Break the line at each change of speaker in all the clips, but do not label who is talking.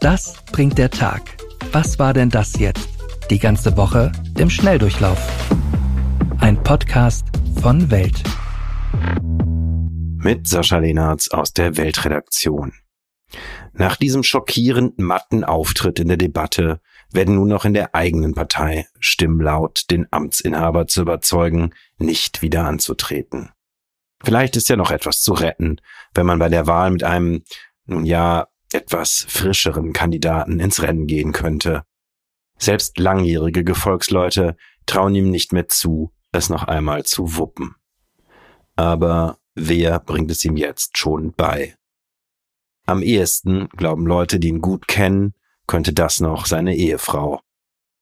Das bringt der Tag. Was war denn das jetzt? Die ganze Woche im Schnelldurchlauf. Ein Podcast von Welt.
Mit Sascha Lenartz aus der Weltredaktion. Nach diesem schockierend matten Auftritt in der Debatte werden nun noch in der eigenen Partei Stimmen laut, den Amtsinhaber zu überzeugen, nicht wieder anzutreten. Vielleicht ist ja noch etwas zu retten, wenn man bei der Wahl mit einem, nun ja, etwas frischeren Kandidaten ins Rennen gehen könnte. Selbst langjährige Gefolgsleute trauen ihm nicht mehr zu, es noch einmal zu wuppen. Aber wer bringt es ihm jetzt schon bei? Am ehesten, glauben Leute, die ihn gut kennen, könnte das noch seine Ehefrau.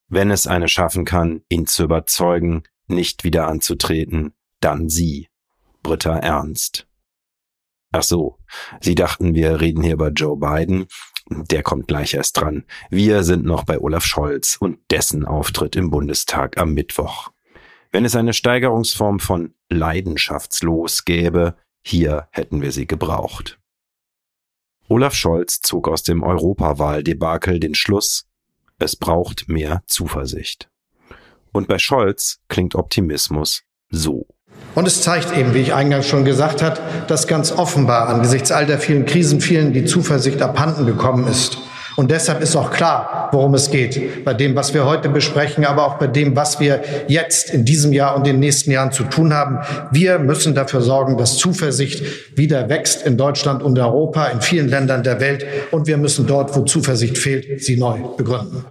Wenn es eine schaffen kann, ihn zu überzeugen, nicht wieder anzutreten, dann sie, Britta Ernst. Ach so, Sie dachten, wir reden hier über Joe Biden. Der kommt gleich erst dran. Wir sind noch bei Olaf Scholz und dessen Auftritt im Bundestag am Mittwoch. Wenn es eine Steigerungsform von leidenschaftslos gäbe, hier hätten wir sie gebraucht. Olaf Scholz zog aus dem Europawahldebakel den Schluss, es braucht mehr Zuversicht. Und bei Scholz klingt Optimismus so.
Und es zeigt eben, wie ich eingangs schon gesagt habe, dass ganz offenbar angesichts all der vielen Krisen vielen die Zuversicht abhanden gekommen ist. Und deshalb ist auch klar, worum es geht, bei dem, was wir heute besprechen, aber auch bei dem, was wir jetzt in diesem Jahr und den nächsten Jahren zu tun haben. Wir müssen dafür sorgen, dass Zuversicht wieder wächst in Deutschland und Europa, in vielen Ländern der Welt. Und wir müssen dort, wo Zuversicht fehlt, sie neu begründen.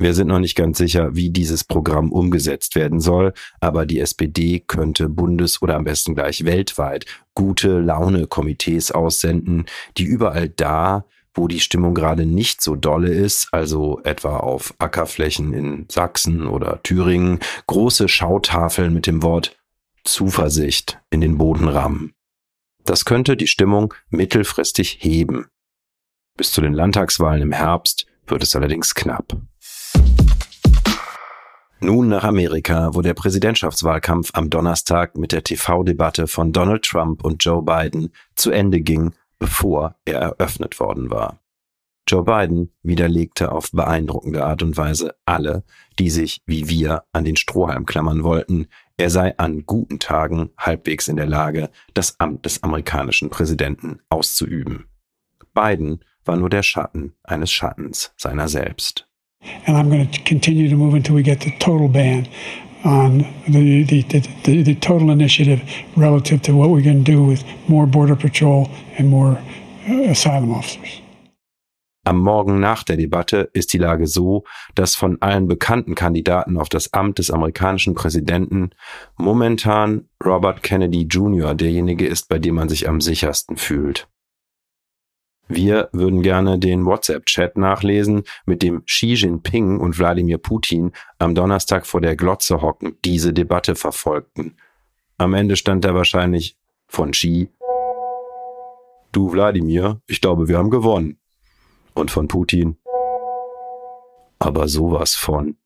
Wir sind noch nicht ganz sicher, wie dieses Programm umgesetzt werden soll, aber die SPD könnte bundes- oder am besten gleich weltweit gute Laune-Komitees aussenden, die überall da, wo die Stimmung gerade nicht so dolle ist, also etwa auf Ackerflächen in Sachsen oder Thüringen, große Schautafeln mit dem Wort Zuversicht in den Boden rammen. Das könnte die Stimmung mittelfristig heben. Bis zu den Landtagswahlen im Herbst wird es allerdings knapp. Nun nach Amerika, wo der Präsidentschaftswahlkampf am Donnerstag mit der TV-Debatte von Donald Trump und Joe Biden zu Ende ging bevor er eröffnet worden war. Joe Biden widerlegte auf beeindruckende Art und Weise alle, die sich wie wir an den Strohhalm klammern wollten, er sei an guten Tagen halbwegs in der Lage, das Amt des amerikanischen Präsidenten auszuüben. Biden war nur der Schatten eines Schattens seiner selbst.
And I'm going to continue to move until we get the total ban on the, the, the, the total initiative relative to what we're going to do with more Border Patrol and more uh, asylum officers.
Am Morgen nach der Debatte ist die Lage so, dass von allen bekannten Kandidaten auf das Amt des amerikanischen Präsidenten momentan Robert Kennedy Jr. derjenige ist, bei dem man sich am sichersten fühlt. Wir würden gerne den WhatsApp-Chat nachlesen, mit dem Xi Jinping und Wladimir Putin am Donnerstag vor der Glotze hocken, diese Debatte verfolgten. Am Ende stand da wahrscheinlich von Xi, du Wladimir, ich glaube, wir haben gewonnen. Und von Putin, aber sowas von.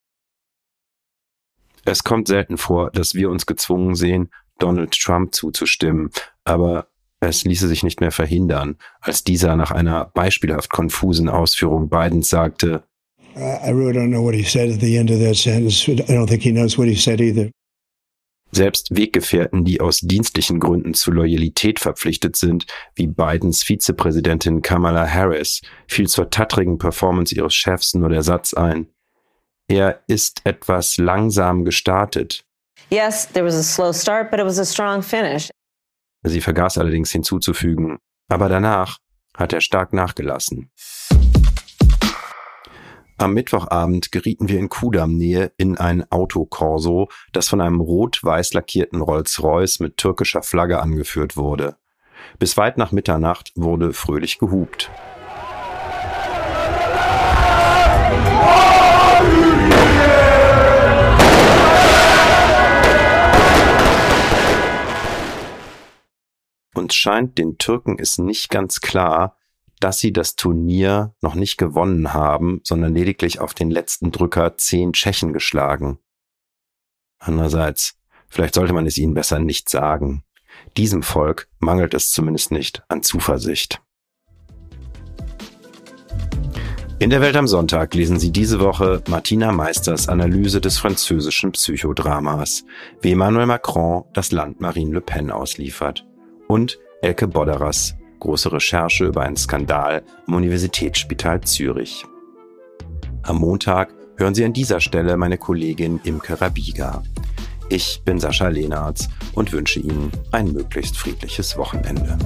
Es kommt selten vor, dass wir uns gezwungen sehen, Donald Trump zuzustimmen, aber es ließe sich nicht mehr verhindern, als dieser nach einer beispielhaft konfusen Ausführung Bidens sagte, Selbst Weggefährten, die aus dienstlichen Gründen zu Loyalität verpflichtet sind, wie Bidens Vizepräsidentin Kamala Harris, fiel zur tattrigen Performance ihres Chefs nur der Satz ein. Er ist etwas langsam gestartet.
Yes, there was a slow start, but it was a strong finish.
Sie vergaß allerdings hinzuzufügen, aber danach hat er stark nachgelassen. Am Mittwochabend gerieten wir in Kudam-Nähe in ein Autokorso, das von einem rot-weiß lackierten Rolls-Royce mit türkischer Flagge angeführt wurde. Bis weit nach Mitternacht wurde fröhlich gehupt. Scheint, den Türken ist nicht ganz klar, dass sie das Turnier noch nicht gewonnen haben, sondern lediglich auf den letzten Drücker zehn Tschechen geschlagen. Andererseits, vielleicht sollte man es ihnen besser nicht sagen. Diesem Volk mangelt es zumindest nicht an Zuversicht. In der Welt am Sonntag lesen Sie diese Woche Martina Meisters Analyse des französischen Psychodramas, wie Emmanuel Macron das Land Marine Le Pen ausliefert und Elke Bodderas große Recherche über einen Skandal am Universitätsspital Zürich. Am Montag hören Sie an dieser Stelle meine Kollegin Imke Rabiga. Ich bin Sascha Lehnertz und wünsche Ihnen ein möglichst friedliches Wochenende.